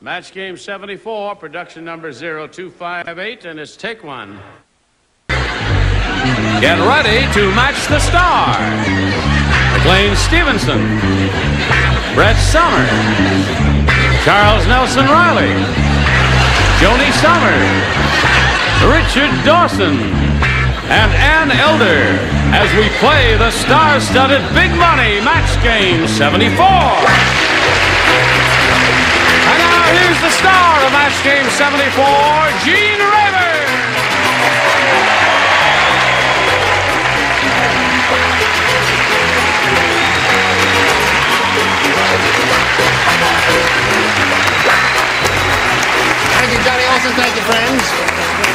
Match game 74, production number 0258, and it's take one. Get ready to match the star. McLean Stevenson, Brett Somers, Charles Nelson Reilly, Joanie Sommers, Richard Dawson, and Ann Elder as we play the star-studded Big Money Match Game 74. And now here's the star of Match Game 74, Gene Rayburn. Thank you, Johnny Olson. Thank you, friends.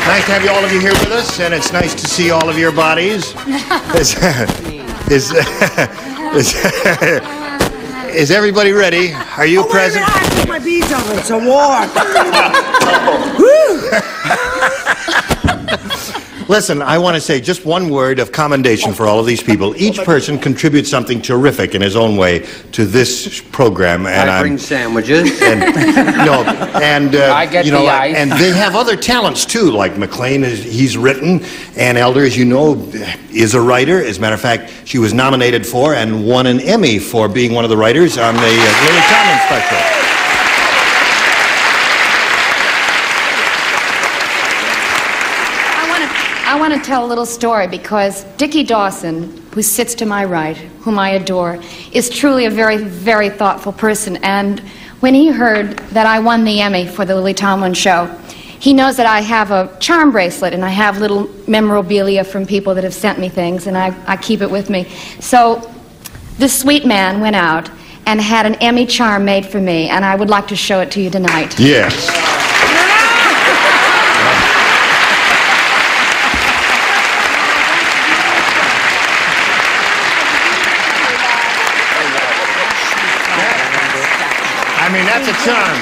Nice to have you all of you here with us, and it's nice to see all of your bodies. Is, is, is, is everybody ready? Are you oh, present? Take my beads off. It's a war. Listen, I want to say just one word of commendation for all of these people. Each person contributes something terrific in his own way to this program, and I I'm bring sandwiches. and no, and uh, I get you know, the ice. and they have other talents too. Like McLean, is he's written, Ann Elder, as you know, is a writer. As a matter of fact, she was nominated for and won an Emmy for being one of the writers on the uh, Lily Tomlin special. I want to I to tell a little story because Dickie Dawson, who sits to my right, whom I adore, is truly a very, very thoughtful person. And when he heard that I won the Emmy for the Lily Tomlin show, he knows that I have a charm bracelet and I have little memorabilia from people that have sent me things, and I, I keep it with me. So this sweet man went out and had an Emmy charm made for me, and I would like to show it to you tonight. Yes. I mean, that's a charm.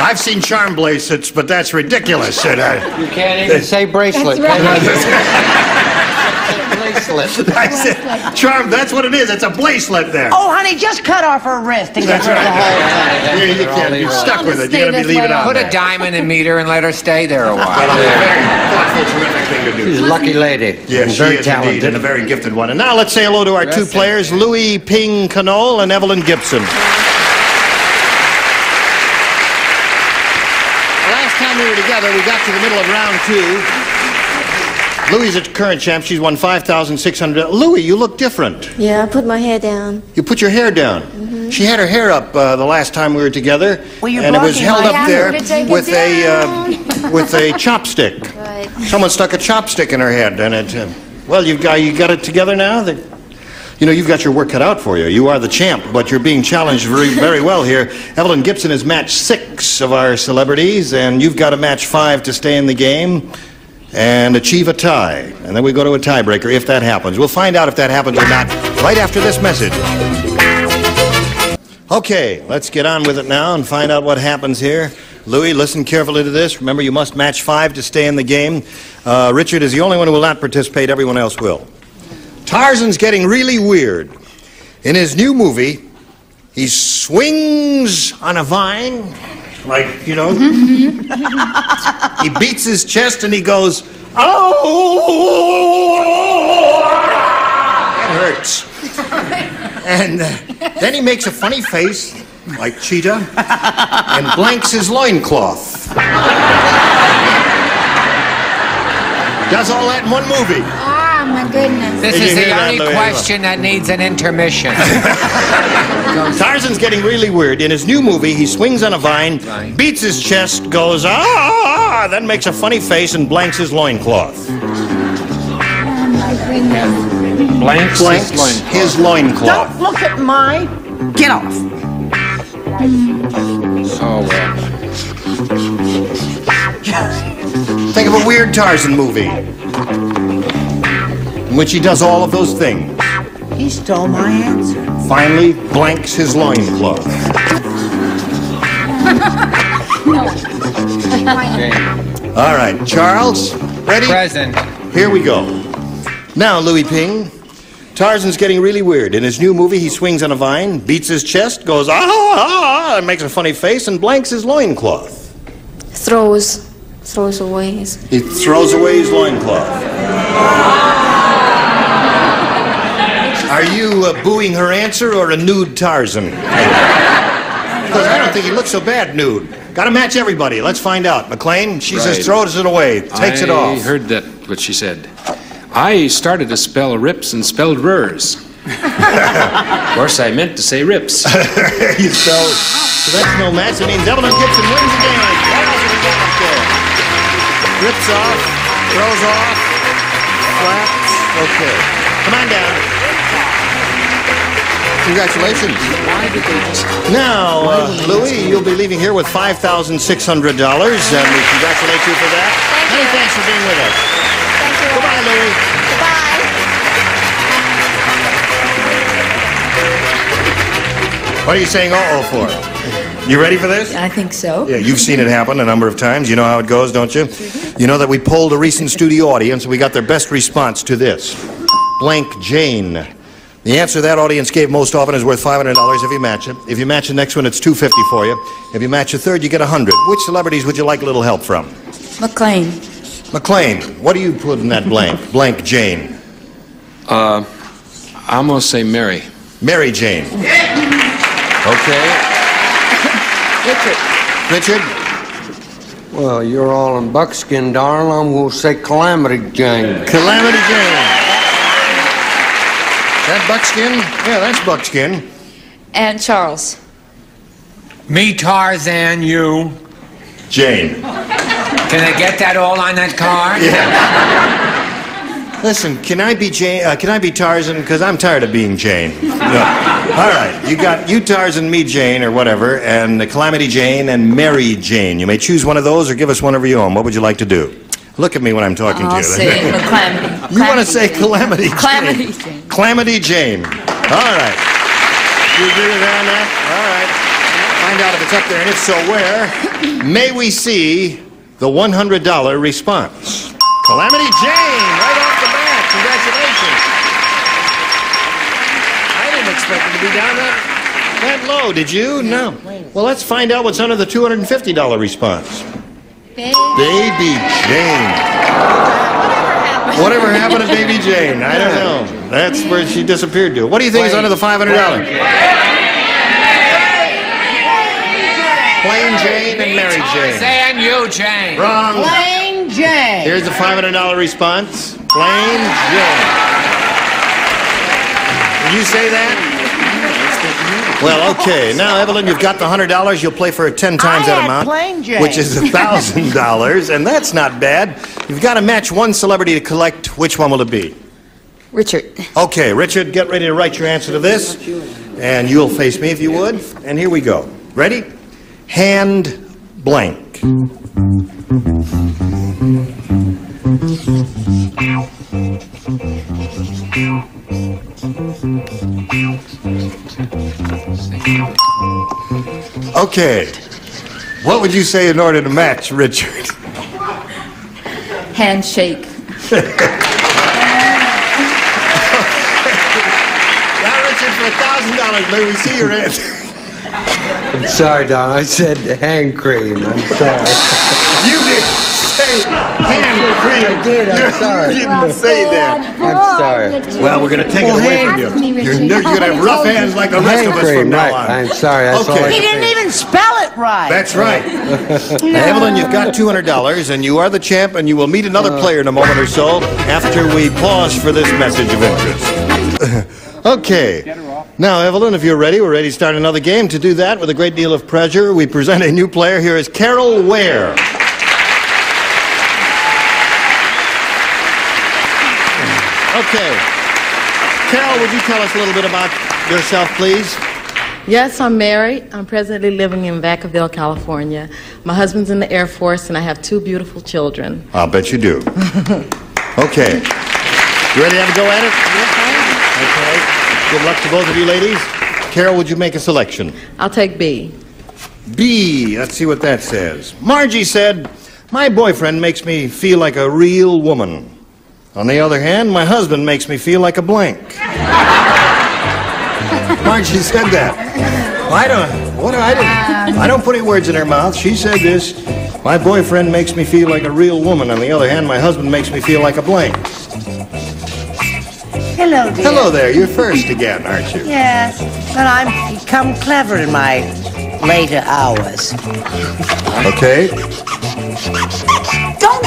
I've seen charm bracelets, but that's ridiculous. And I, You can't even say bracelet. That's bracelet. I said, charm, that's what it is. It's a bracelet there. Oh, honey, just cut off her wrist and get That's rid of the right. whole Yeah, you can't. You're stuck with it. You gotta be leave it on. Put a diamond in meter and let her stay there a Well, while. a terrific thing to do. She's a lucky lady. Yeah, and she very is talented. indeed, and a very gifted one. And now let's say hello to our two players, Louis Ping Canole and Evelyn Gibson. Last time we were together, we got to the middle of round two. Louis is a current champ. She's won 5,600. Louis, you look different. Yeah, I put my hair down. You put your hair down. She had her hair up uh, the last time we were together, Well, you're and it was blocking held up there To take it with a uh, with a chopstick. Right. Someone stuck a chopstick in her head, and it. Uh, well, you've got you got it together now. That, you know, you've got your work cut out for you. You are the champ, but you're being challenged very, very well here. Evelyn Gibson has matched six of our celebrities, and you've got to match five to stay in the game and achieve a tie. And then we go to a tiebreaker if that happens. We'll find out if that happens or not right after this message. Okay, let's get on with it now and find out what happens here. Louis, listen carefully to this. Remember, you must match five to stay in the game. Uh, Richard is the only one who will not participate. Everyone else will. Tarzan's getting really weird. In his new movie, he swings on a vine, like, you know. he beats his chest and he goes, Oh! It hurts. And uh, then he makes a funny face, like Cheetah, and blanks his loincloth. Does all that in one movie. Ah, my goodness. This Did you is the hear that, only Louis? question that needs an intermission. Tarzan's getting really weird. In his new movie, he swings on a vine, Vine. beats his chest, goes, ah, then makes a funny face and blanks his loincloth. Blanks. Blanks his loincloth. Don't look at my. Get off. Oh, well. Think of a weird Tarzan movie in which he does all of those things. He stole my answer. Finally, blanks his loincloth. Okay. All right, Charles, ready? Present. Here we go. Now, Louis Ping, Tarzan's getting really weird. In his new movie, he swings on a vine, beats his chest, goes ah ah ah, and makes a funny face, and blanks his loincloth. Throws. Throws away his. He throws away his loincloth. Are you uh, booing her answer or a nude Tarzan? Because I don't think he looks so bad nude. Got to match everybody. Let's find out. McLean, she says throws it away, takes it off. I heard that, what she said. I started to spell rips and spelled rurs. of course, I meant to say rips. you spell. So that's no match. That means Evelyn Gibson wins the game. What else have we got up there? Rips off, throws off, flaps. Okay. Come on down. Congratulations. Why did they just... Now, uh, Louis, you'll be leaving here with $5,600, and we congratulate you for that. Thank Many you. thanks for being with us. Thank you. Goodbye, Louis. Goodbye. What are you saying uh-oh for? You ready for this? I think so. Yeah, you've seen it happen a number of times. You know how it goes, don't you? You know that we polled a recent studio audience and we got their best response to this. Blank Jane. The answer that audience gave most often is worth $500 if you match it. If you match the next one, it's 250 for you. If you match a third, you get 100. Which celebrities would you like a little help from? McLean. McLean, what do you put in that blank? Blank Jane. Uh, I'm going to say Mary. Mary Jane. Okay. Richard. Richard? Well, you're all in buckskin, darling. I'm going to say Calamity Jane. Calamity Jane. That buckskin? Yeah, that's buckskin. And Charles. Me, Tarzan, you. Jane. Can I get that all on that card? Listen, can I be Jane? Uh, can I be Tarzan? Because I'm tired of being Jane. No. All right, you got you Tarzan, me Jane, or whatever, and the Calamity Jane and Mary Jane. You may choose one of those or give us one of your own. What would you like to do? Look at me when I'm talking to I'll you. say McClamity. you want to say Calamity Jane? Calamity Jane. Calamity Jane. All right. You agree with that on that? All right. Find out if it's up there, and if so, where. May we see the $100 response? Calamity Jane, right off the bat. Congratulations. I didn't expect it to be down that, that low, did you? No. Well, let's find out what's under the $250 response. Baby Jane. Whatever happened to Baby Jane? I don't know. That's where she disappeared to. What do you think is under the $500? Plain Jane and Mary Jane. Tarzan, you, Jane. Wrong. Plain Jane. Here's the $500 response. Plain Jane. Did you say that? Well, okay. Now, Evelyn, you've got the $100. You'll play for it 10 times I that amount, which is $1,000, and that's not bad. You've got to match one celebrity to collect. Which one will it be? Richard. Okay, Richard, get ready to write your answer to this, and you'll face me if you would. And here we go. Ready? Hand blank. Okay. What would you say in order to match Richard? Handshake. Now, Richard, for a thousand dollars, may we see your answer? I'm sorry, Don. I said hand cream. I'm sorry. You didn't say hand cream. I did. I'm sorry. You didn't say that. I'm sorry. Well, we're going to take it away from you. You're, you're going to have rough hands like the rest Hand of us cream, from now right. on. I'm sorry. That's all I Okay. He didn't even spell it right. That's right. Evelyn, you've got $200, and you are the champ, and you will meet another uh. player in a moment or so after we pause for this message of interest. okay. Now, Evelyn, if you're ready, we're ready to start another game. To do that, with a great deal of pleasure, we present a new player. Here is Carol Ware. Okay. Carol, would you tell us a little bit about yourself, please? Yes, I'm married. I'm presently living in Vacaville, California. My husband's in the Air Force, and I have two beautiful children. I'll bet you do. Okay. You ready to have a go at it? Okay. Good luck to both of you ladies. Carol, would you make a selection? I'll take B. B. Let's see what that says. Margie said, My boyfriend makes me feel like a real woman. On the other hand, my husband makes me feel like a blank. Margie said that. Well, I don't. What do I do? I don't put any words in her mouth. She said this. My boyfriend makes me feel like a real woman. On the other hand, my husband makes me feel like a blank. Hello, dear. Hello there. You're first again, aren't you? Yes, but I'm become clever in my later hours. Okay.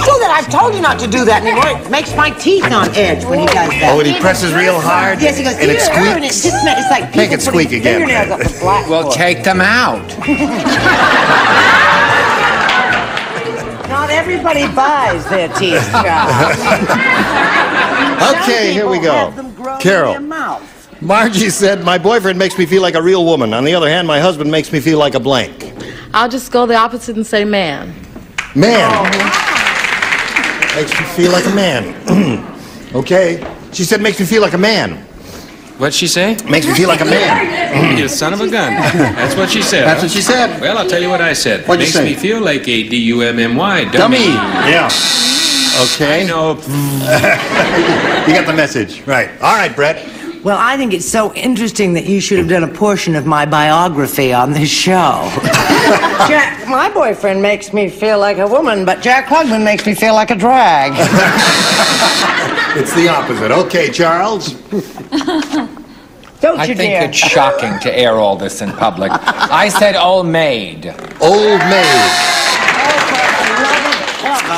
Don't that. I've told you not to do that anymore. It makes my teeth on edge when he does that. Oh, and he presses real hard. Yes, he goes, and it "Ew," and it squeaks. just it's like Make it squeak putting again. fingernails up the blackboard. Well, take them out. Not everybody buys their teeth, Charles. Okay, here we go. have them grow in Carol. Margie said, My boyfriend makes me feel like a real woman. On the other hand, my husband makes me feel like a blank. I'll just go the opposite and say man. Man. Oh, Makes me feel like a man. okay. She said, Makes me feel like a man. What'd she say? Makes me feel like a man. you son of a gun. That's what she said. That's huh? what she said. Well, I'll tell you what I said. What'd you Makes say? me feel like a D-U-M-M-Y dummy. Yeah. Okay. I know. You got the message. Right. All right, Brett. Well, I think it's so interesting that you should have done a portion of my biography on this show. Jack, my boyfriend makes me feel like a woman, but Jack Klugman makes me feel like a drag. It's the opposite. Okay, Charles. Don't I you think dare. it's shocking to air all this in public. I said old maid. Old maid.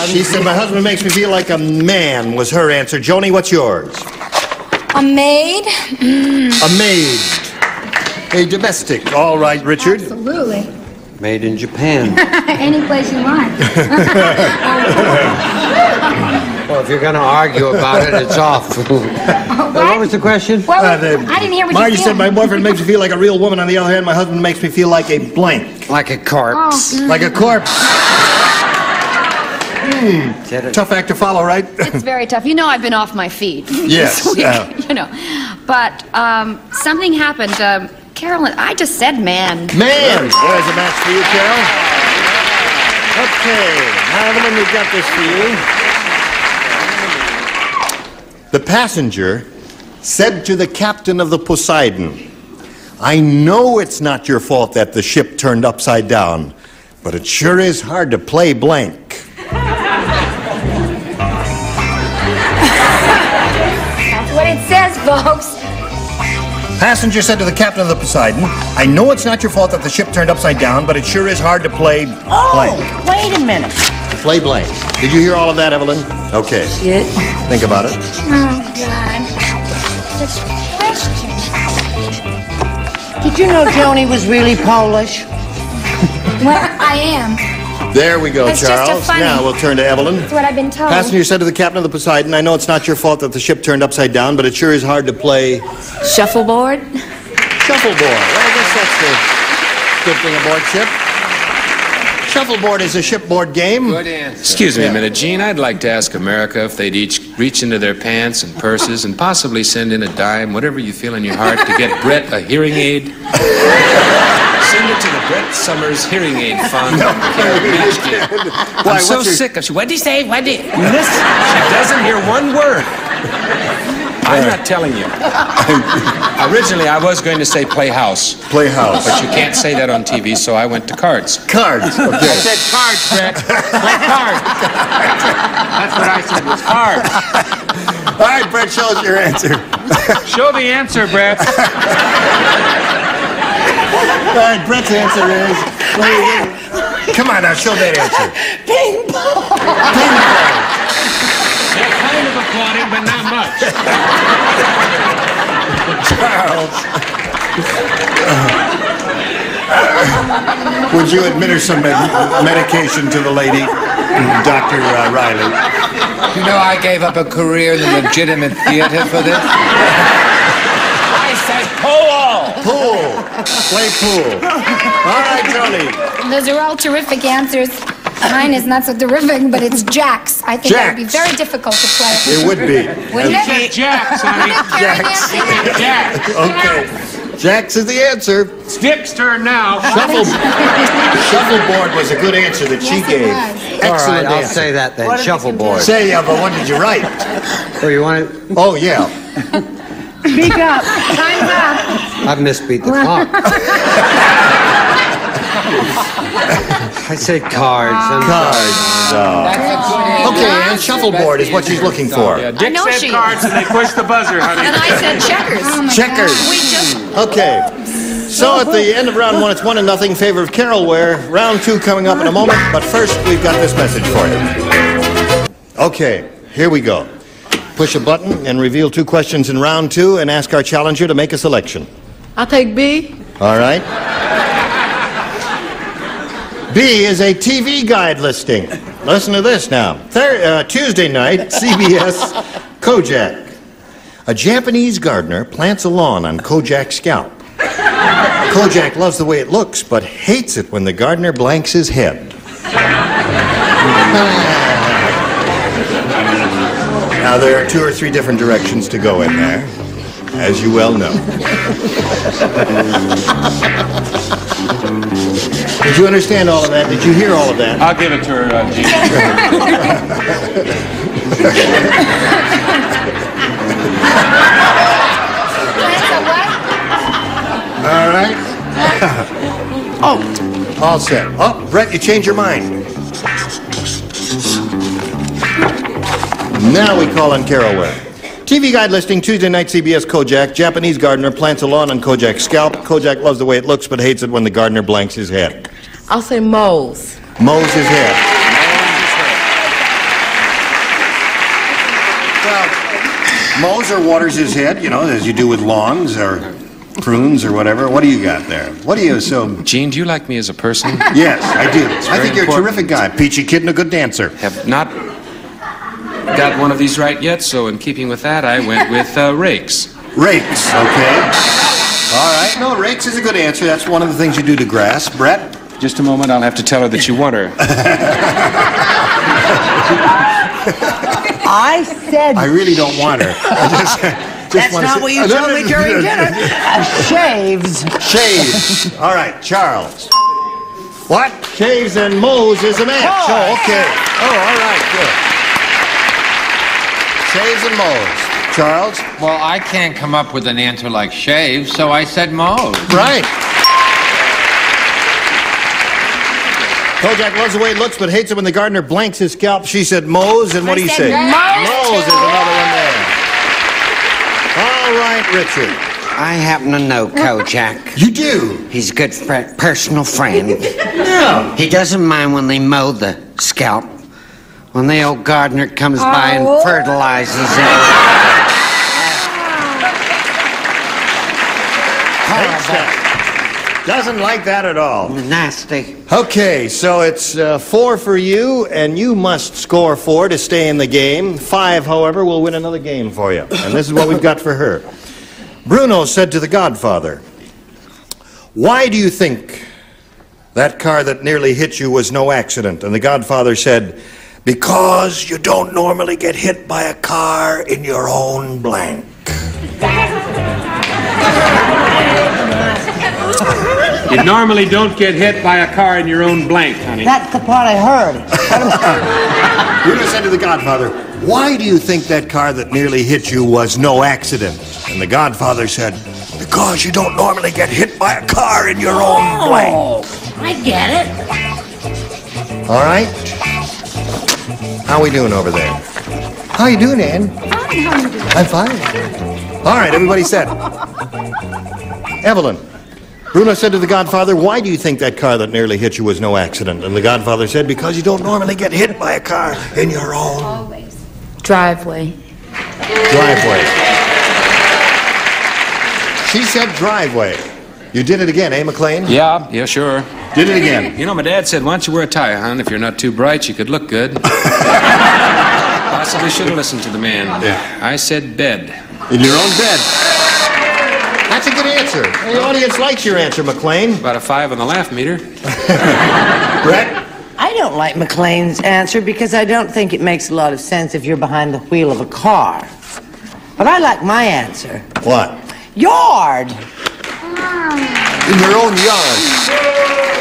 She said, My husband makes me feel like a man, was her answer. Joanie, what's yours? A maid? A maid. A domestic. All right, Richard. Absolutely. Made in Japan. Any place you want. Well, if you're going to argue about it, it's off. what was the question? Well, Uh, the- I didn't hear what Margie you said, My boyfriend makes me feel like a real woman. On the other hand, my husband makes me feel like a blank. Like a corpse. Like a corpse. Hmm. Tough act to follow, right? It's very tough. You know, I've been off my feet. Yes, this week, yeah. You know, but um, something happened. Um, Carolyn, I just said man. Man! There's a match for you, Carol. Okay, now, Evelyn, we've got this for you. The passenger said to the captain of the Poseidon, I know it's not your fault that the ship turned upside down, but it sure is hard to play blank. Folks. Passenger said to the captain of the Poseidon, I know it's not your fault that the ship turned upside down, but it sure is hard to play Oh, blank. wait a minute. Play blank. Did you hear all of that, Evelyn? Okay. Yeah. Think about it. Oh, God. The question. Did you know Joanie was really Polish? Well, I am. There we go, It's Charles. Now we'll turn to Evelyn. That's what I've been told. Passenger said to the captain of the Poseidon, I know it's not your fault that the ship turned upside down, but it sure is hard to play Shuffleboard? shuffleboard. Well, I guess that's the good thing aboard ship. Shuffleboard is a shipboard game. Good answer. Excuse me a minute, Gene. I'd like to ask America if they'd each reach into their pants and purses and possibly send in a dime, whatever you feel in your heart, to get Brett a hearing aid. Send it to the Brett Somers Hearing Aid Fund. Match Kit. Why, I'm so your- sick of she. What'd he say? What'd he? Listen, she doesn't hear one word. I'm not telling you. Originally, I was going to say playhouse. Playhouse. But you can't say that on TV, so I went to cards. Cards. Okay. I said cards, Brett. Play cards. That's what I said was cards. All right, Brett, show us your answer. Show the answer, Brett. All right, Brett's answer is. Come on now, show that answer. Ping pong. They're kind of applauding, but not much. Charles. Would you administer some med- medication to the lady, Dr. Uh, Reilly? You know I gave up a career in the legitimate theater for this? I said pool! Pool. Play pool. All right, Joanie. Those are all terrific answers. Mine is not so terrific, but it's jacks. I think it would be very difficult to play. It would be. Wouldn't it? Said Jack, sonny. Jacks. Jack. Okay. Jacks is the answer. It's Dick's turn now. Shuffle, shuffleboard was a good answer that she Yes, it gave. was. All right, Excellent I'll answer. say that then. What Shuffleboard. Say, yeah, but what did you write? Oh, you want it? Oh, yeah. Speak up. Time's up. I've misbeat the clock. I said cards. I'm Cards. okay, and shuffleboard is what she's looking for. Yeah, Dick know said she cards and they pushed the buzzer, honey. And I said checkers. Checkers. We just Okay. So at the end of round one, it's one and nothing in favor of Carol Ware. Round two coming up in a moment, but first we've got this message for you. Okay, here we go. Push a button and reveal two questions in round two and ask our challenger to make a selection. I'll take B. All right? B is a TV guide listing. Listen to this now. Thir- uh, Tuesday night, CBS, Kojak. A Japanese gardener plants a lawn on Kojak's scalp. Kojak loves the way it looks, but hates it when the gardener blanks his head. now, there are two or three different directions to go in there, as you well know. Did you understand all of that? Did you hear all of that? I'll give it to her, uh, Gene. All right. oh, all set. Oh, Brett, you changed your mind. Now we call on Carol Ware. TV guide listing Tuesday night CBS Kojak. Japanese gardener plants a lawn on Kojak's scalp. Kojak loves the way it looks, but hates it when the gardener blanks his head. I'll say moles. Moles his head. Well, mows or waters his head, you know, as you do with lawns or prunes or whatever. What do you got there? What do you so? Gene, do you like me as a person? Yes, I do. I think you're a terrific guy, peachy kid and a good dancer. Have not got one of these right yet, so in keeping with that, I went with uh, rakes. Rakes, okay. All right. No, rakes is a good answer. That's one of the things you do to grass. Brett? Just a moment, I'll have to tell her that you want her. I said I really don't want her. I just, just that's not what you told no, me no, during dinner. Uh, shaves. Shaves. All right, Charles. What? Shaves and mows is a match. Oh, okay. Oh, all right, good. Shaves and mows. Charles? Well, I can't come up with an answer like shave, so I said mows. Right. Kojak loves the way it looks, but hates it when the gardener blanks his scalp. She said mows, and what I do you say? mows, Mows is another one there. All right, Richard. I happen to know Kojak. You do? He's a good fri personal friend. Yeah. He doesn't mind when they mow the scalp. When the old gardener comes by and fertilizes it. Hates. Doesn't like that at all. Nasty. Okay, so it's uh, four for you, and you must score four to stay in the game. Five, however, will win another game for you. And this is what we've got for her. Bruno said to the Godfather, Why do you think that car that nearly hit you was no accident? And the Godfather said, Because you don't normally get hit by a car in your own blank. You normally don't get hit by a car in your own blank, honey. That's the part I heard. Bruno said to the Godfather, Why do you think that car that nearly hit you was no accident? And the Godfather said, Because you don't normally get hit by a car in your own blank. Oh, I get it. All right? How we doing over there? How you doing, Ann? I'm fine. All right, everybody set. Evelyn. Bruno said to the Godfather, Why do you think that car that nearly hit you was no accident? And the Godfather said, Because you don't normally get hit by a car in your own Driveway. driveway. She said driveway. You did it again, eh, McLean? Yeah, yeah, sure. Did it again. You know, my dad said, why don't you wear a tie, hon? If you're not too bright, you could look good. Possibly should have listened to the man. Yeah. I said bed. In your own bed. That's a good answer. The audience likes your answer, McLean. About a five on the laugh meter. Brett? I don't like McLean's answer because I don't think it makes a lot of sense if you're behind the wheel of a car. But I like my answer. What? Yard. In your own yard.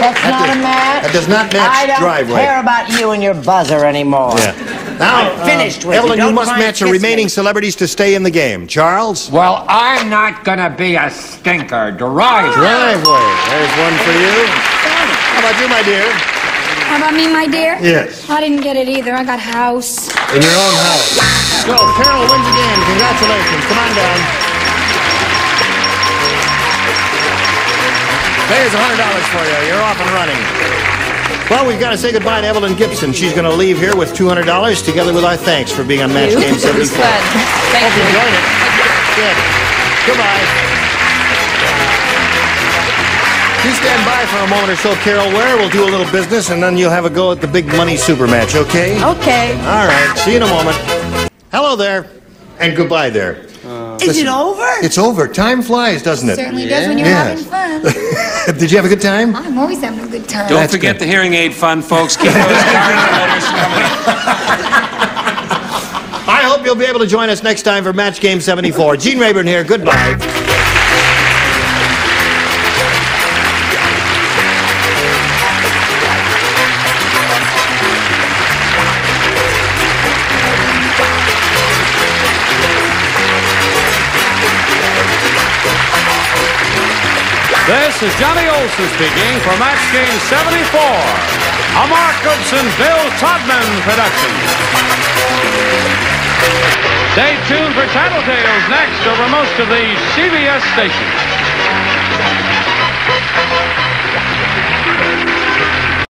That's That not does- a match. that does not match I don't driveway. care about you and your buzzer anymore. Yeah. Now, I'm finished uh, with Evelyn, you. you must match the remaining me. celebrities to stay in the game. Charles? Well, I'm not gonna be a stinker. Drive. Driveway. There's one for you. How about you, my dear? How about me, my dear? Yes. I didn't get it either. I got house. In your own house. So, Carol wins again. Congratulations. Come on down. There's $100 for you. You're off and running. Well, we've got to say goodbye to Evelyn Gibson. She's going to leave here with $200 together with our thanks for being on Match Game 74. It was fun. Thank Hope you enjoyed it. Good. Goodbye. You stand by for a moment or so, Carol Ware. We'll do a little business, and then you'll have a go at the big money super match, okay? Okay. All right. See you in a moment. Hello there, and goodbye there. Is it over? It's over. Time flies, doesn't it? Certainly does when you're Yes. having fun. Did you have a good time? I'm always having a good time. Don't That's forget good. the hearing aid fund, folks. Keep those card letters coming. I hope you'll be able to join us next time for Match Game 74. Gene Rayburn here. Goodbye. This is Johnny Olson speaking for Match Game 74, a Mark Goodson, Bill Todman production. Stay tuned for Tattletales next over most of the CBS stations.